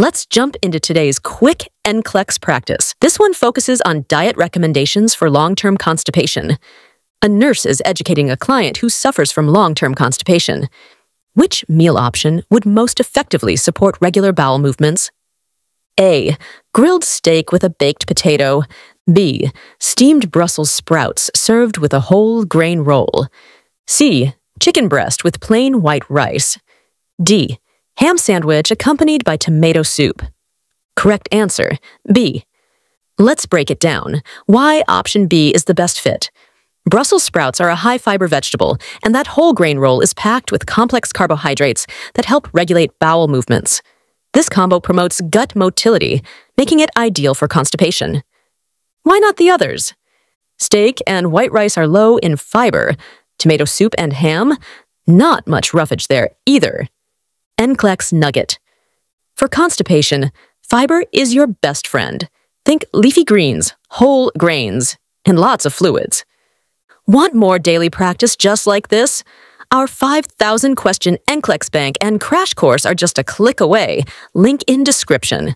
Let's jump into today's quick NCLEX practice. This one focuses on diet recommendations for long-term constipation. A nurse is educating a client who suffers from long-term constipation. Which meal option would most effectively support regular bowel movements? A. Grilled steak with a baked potato. B. Steamed Brussels sprouts served with a whole grain roll. C. Chicken breast with plain white rice. D. Ham sandwich accompanied by tomato soup. Correct answer B. Let's break it down. Why option B is the best fit. Brussels sprouts are a high fiber vegetable, and that whole grain roll is packed with complex carbohydrates that help regulate bowel movements. This combo promotes gut motility, making it ideal for constipation. Why not the others? Steak and white rice are low in fiber. Tomato soup and ham? Not much roughage there either. NCLEX Nugget. For constipation, fiber is your best friend. Think leafy greens, whole grains, and lots of fluids. Want more daily practice just like this? Our 5,000 question NCLEX Bank and Crash Course are just a click away. Link in description.